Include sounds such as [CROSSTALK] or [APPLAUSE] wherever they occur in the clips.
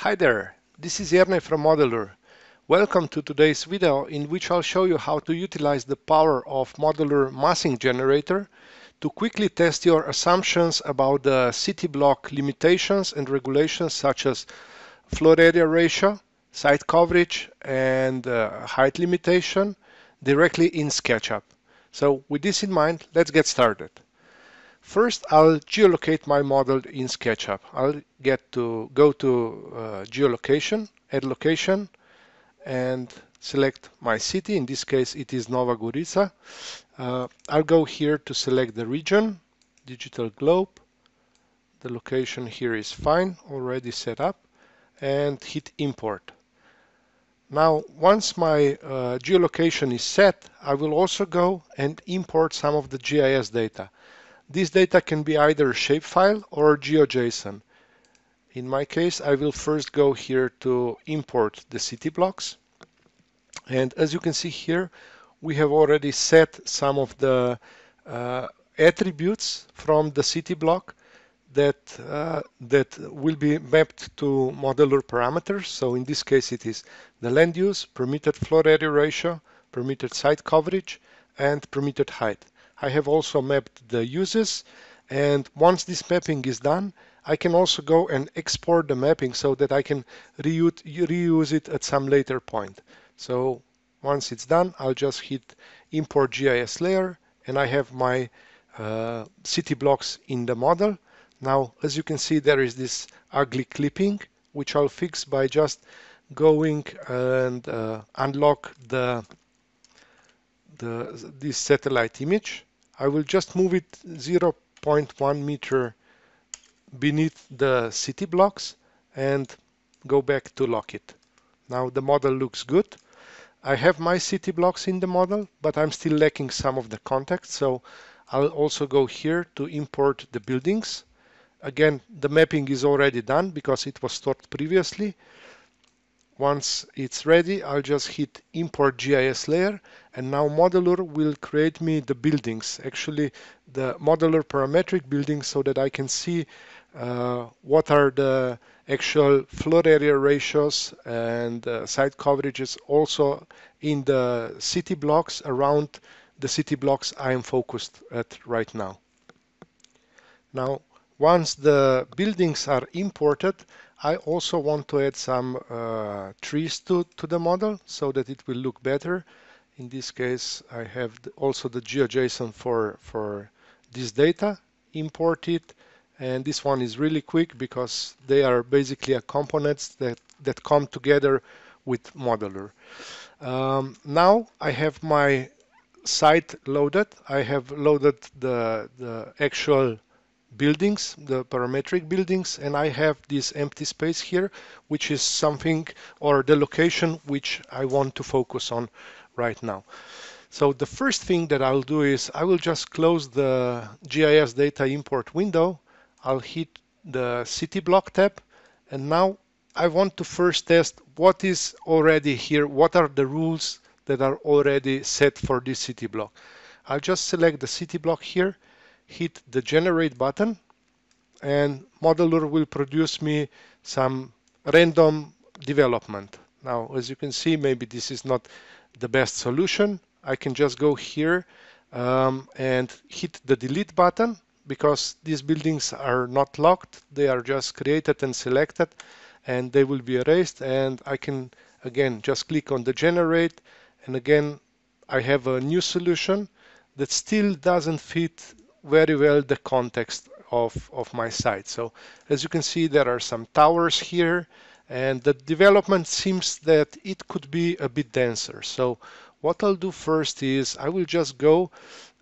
Hi there, this is Erne from Modelur. Welcome to today's video in which I'll show you how to utilize the power of Modelur massing generator to quickly test your assumptions about the city block limitations and regulations such as floor area ratio, site coverage and uh, height limitation directly in SketchUp. So with this in mind, let's get started. First, I'll geolocate my model in SketchUp. I'll get to go to uh, geolocation, add location, and select my city. In this case, it is Nova Gorica. Uh, I'll go here to select the region, digital globe. The location here is fine, already set up, and hit import. Now, once my uh, geolocation is set, I will also go and import some of the GIS data. This data can be either shapefile or GeoJSON. In my case, I will first go here to import the city blocks. And as you can see here, we have already set some of the uh, attributes from the city block that uh, that will be mapped to Modelur parameters. So in this case, it is the land use, permitted floor area ratio, permitted site coverage, and permitted height. I have also mapped the uses and once this mapping is done I can also go and export the mapping so that I can reuse, it at some later point. So once it's done I'll just hit import GIS layer and I have my uh, city blocks in the model. Now as you can see there is this ugly clipping which I'll fix by just going and uh, unlock the the, this satellite image. I will just move it 0.1 meter beneath the city blocks and go back to lock it. Now the model looks good. I have my city blocks in the model, but I'm still lacking some of the context. So I'll also go here to import the buildings. Again, the mapping is already done because it was stored previously. Once it's ready, I'll just hit import GIS layer and now Modelur will create me the buildings, actually the Modelur parametric buildings so that I can see uh, what are the actual floor area ratios and uh, site coverages also in the city blocks around the city blocks I am focused at right now. Now, once the buildings are imported, I also want to add some uh, trees to, to the model so that it will look better. In this case, I have also the GeoJSON for, for this data imported. And this one is really quick because they are basically a components that, that come together with Modelur. Um, now I have my site loaded. I have loaded the, the actual buildings, the parametric buildings, and I have this empty space here, which is something or the location which I want to focus on right now. So the first thing that I'll do is I will just close the GIS data import window. I'll hit the city block tab and now I want to first test what is already here, what are the rules that are already set for this city block. I'll just select the city block here hit the generate button and Modelur will produce me some random development. Now, as you can see, maybe this is not the best solution. I can just go here um, and hit the delete button because these buildings are not locked. They are just created and selected and they will be erased. And I can, again, just click on the generate. And again, I have a new solution that still doesn't fit very well the context of, of my site. So as you can see, there are some towers here and the development seems that it could be a bit denser. So what I'll do first is I will just go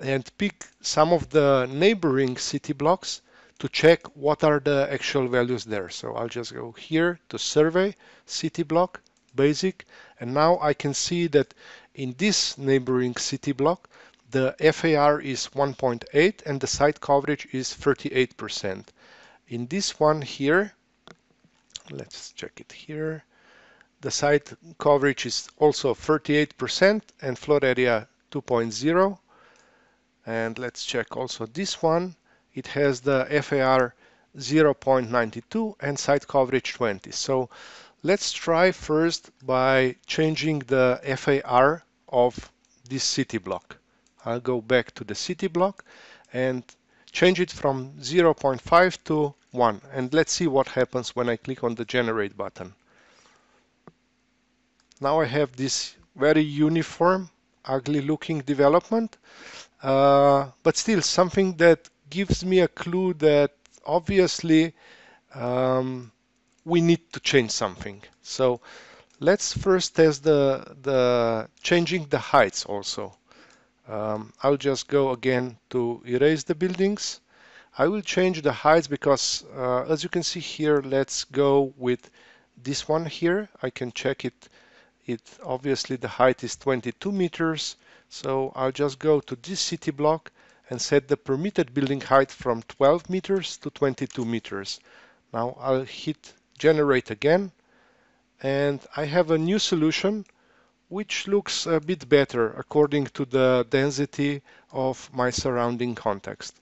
and pick some of the neighboring city blocks to check what are the actual values there. So I'll just go here to survey city block basic and now I can see that in this neighboring city block the FAR is 1.8 and the site coverage is 38%. In this one here, let's check it here, the site coverage is also 38% and floor area 2.0. And let's check also this one. It has the FAR 0.92 and site coverage 20. So let's try first by changing the FAR of this city block. I'll go back to the city block and change it from 0.5 to 1 and let's see what happens when I click on the generate button. Now I have this very uniform ugly looking development uh, but still something that gives me a clue that obviously um, we need to change something. So let's first test the, the changing the heights also. Um, I'll just go again to erase the buildings. I will change the heights because uh, as you can see here, let's go with this one here. I can check it. It obviously the height is 22 meters. So I'll just go to this city block and set the permitted building height from 12 meters to 22 meters. Now I'll hit generate again and I have a new solution which looks a bit better according to the density of my surrounding context.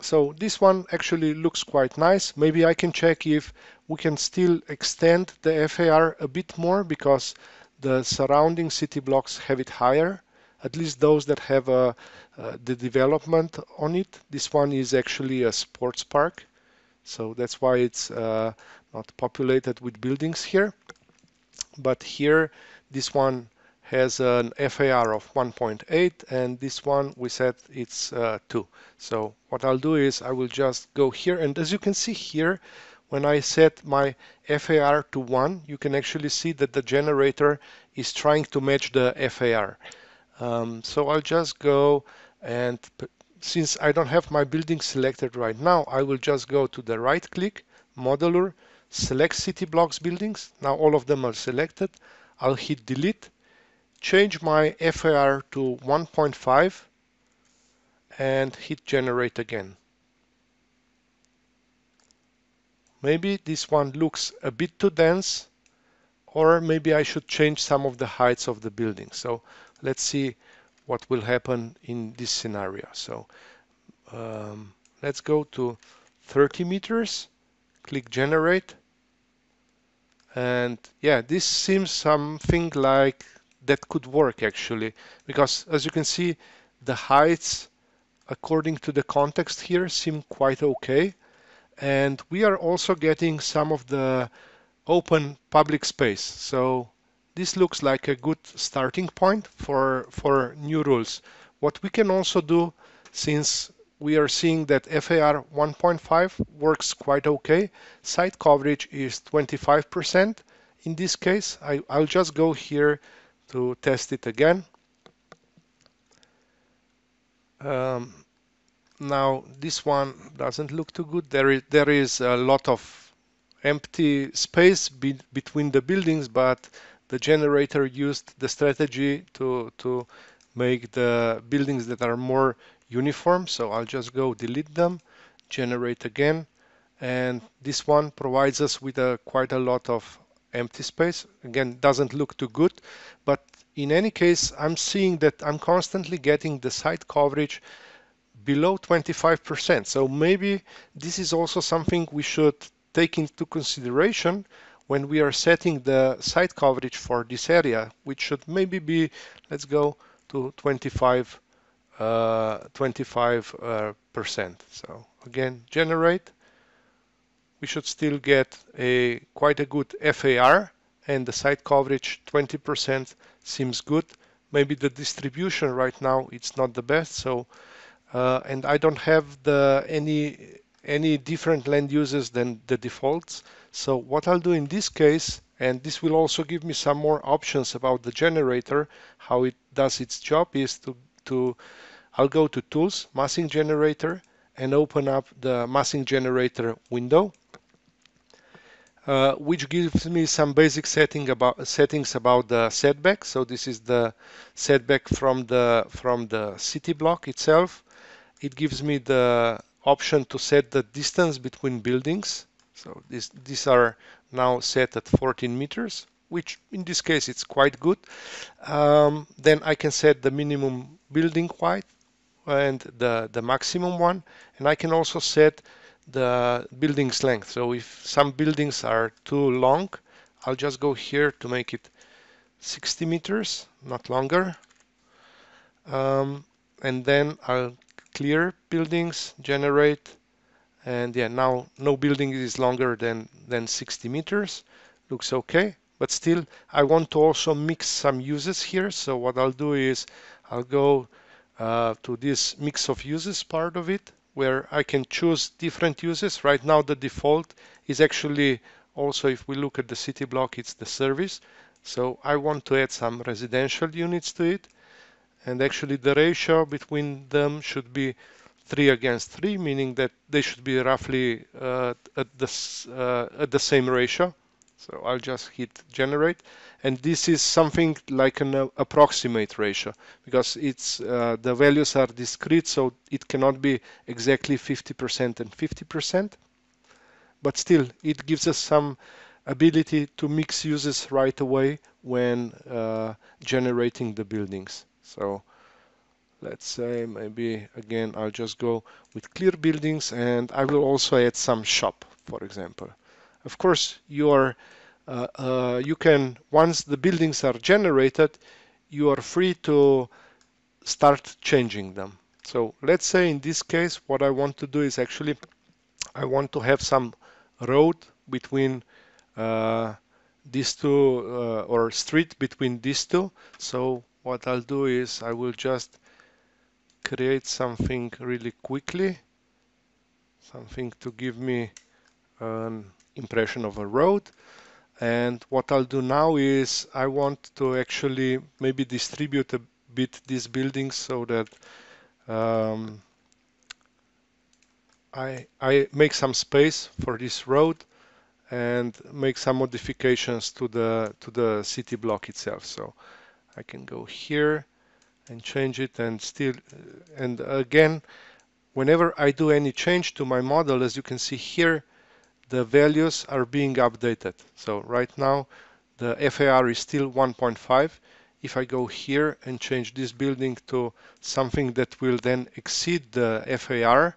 So this one actually looks quite nice. Maybe I can check if we can still extend the FAR a bit more because the surrounding city blocks have it higher at least those that have uh, uh, the development on it. This one is actually a sports park, so that's why it's uh, not populated with buildings here. But here, this one has an FAR of 1.8 and this one we said it's uh, 2. So what I'll do is I will just go here and as you can see here when I set my FAR to 1 you can actually see that the generator is trying to match the FAR. Um, so I'll just go and since I don't have my building selected right now, I will just go to the right click, Modelur, select city blocks buildings. Now all of them are selected. I'll hit delete, change my FAR to 1.5 and hit generate again. Maybe this one looks a bit too dense or maybe I should change some of the heights of the building. So let's see what will happen in this scenario. So um, let's go to 30 meters, click generate. And yeah, this seems something like that could work actually, because as you can see, the heights according to the context here seem quite okay. And we are also getting some of the open public space. So this looks like a good starting point for, for new rules. What we can also do, since we are seeing that FAR 1.5 works quite okay, site coverage is 25%. In this case, I, I'll just go here to test it again. Um, now this one doesn't look too good. There is, there is a lot of empty space be between the buildings, but the generator used the strategy to, to make the buildings that are more uniform. So I'll just go delete them, generate again. And this one provides us with a, quite a lot of empty space. Again, doesn't look too good, but in any case, I'm seeing that I'm constantly getting the site coverage below 25%. So maybe this is also something we should take into consideration when we are setting the site coverage for this area, which should maybe be, let's go to 25, uh, 25 uh, percent. So again, generate. We should still get a quite a good FAR and the site coverage 20% seems good. Maybe the distribution right now it's not the best. So uh, and I don't have the any any different land uses than the defaults. So what I'll do in this case, and this will also give me some more options about the generator, how it does its job is to, to I'll go to Tools, Massing Generator, and open up the Massing Generator window. Uh, which gives me some basic setting about settings about the setback. So this is the setback from the from the city block itself. It gives me the option to set the distance between buildings. So this, these are now set at 14 meters, which in this case it's quite good. Um, then I can set the minimum building height and the, the maximum one. And I can also set the building's length. So if some buildings are too long, I'll just go here to make it 60 meters, not longer. Um, and then I'll clear buildings, generate, and yeah, now no building is longer than, than 60 meters. Looks okay, but still I want to also mix some uses here. So what I'll do is I'll go uh, to this mix of uses part of it where I can choose different uses. Right now the default is actually also if we look at the city block it's the service. So I want to add some residential units to it and actually the ratio between them should be 3 against 3 meaning that they should be roughly uh, at, the, uh, at the same ratio. So I'll just hit generate. And this is something like an uh, approximate ratio because it's uh, the values are discrete, so it cannot be exactly 50% and 50%. But still, it gives us some ability to mix uses right away when uh, generating the buildings. So let's say maybe again I'll just go with clear buildings and I will also add some shop for example of course, you are uh, uh, you can once the buildings are generated, you are free to start changing them. So let's say in this case, what I want to do is actually I want to have some road between uh, these two uh, or street between these two. So what I'll do is I will just create something really quickly, something to give me an impression of a road. And what I'll do now is I want to actually maybe distribute a bit these buildings so that um, I, I make some space for this road and make some modifications to the to the city block itself. So I can go here and change it and still and again whenever I do any change to my model as you can see here the values are being updated. So right now the FAR is still 1.5. If I go here and change this building to something that will then exceed the FAR,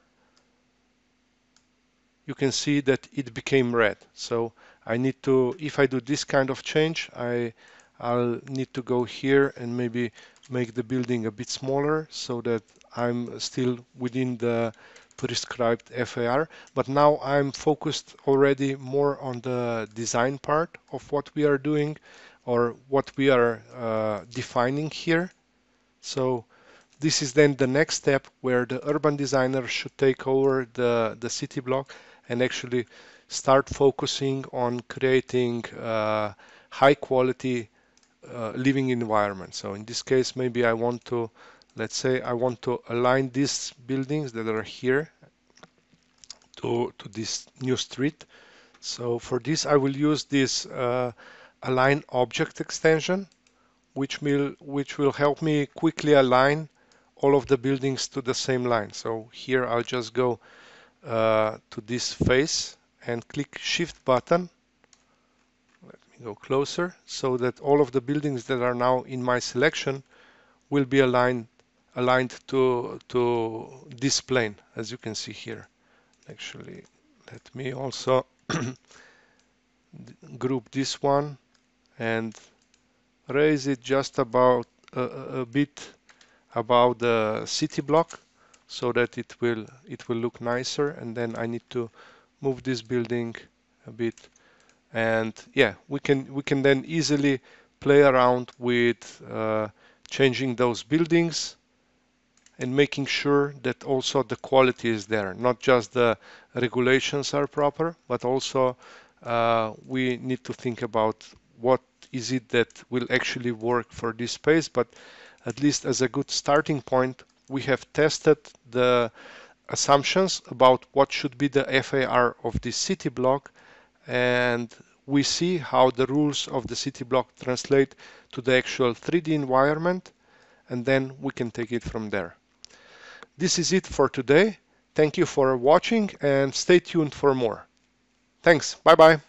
you can see that it became red. So I need to, if I do this kind of change, I, I'll need to go here and maybe make the building a bit smaller so that I'm still within the prescribed FAR, but now I'm focused already more on the design part of what we are doing or what we are uh, defining here. So this is then the next step where the urban designer should take over the, the city block and actually start focusing on creating uh, high quality uh, living environment. So in this case, maybe I want to let's say I want to align these buildings that are here to, to this new street. So for this I will use this uh, align object extension which will which will help me quickly align all of the buildings to the same line. So here I'll just go uh, to this face and click shift button go closer so that all of the buildings that are now in my selection will be aligned aligned to, to this plane, as you can see here. Actually, let me also [COUGHS] group this one and raise it just about a, bit above the city block so that it will it will look nicer and then I need to move this building a bit and yeah we can we can then easily play around with uh, changing those buildings and making sure that also the quality is there. Not just the regulations are proper, but also uh, we need to think about what is it that will actually work for this space. But at least as a good starting point, we have tested the assumptions about what should be the FAR of this city block and we see how the rules of the city block translate to the actual 3D environment and then we can take it from there. This is it for today. Thank you for watching and stay tuned for more. Thanks. Bye bye.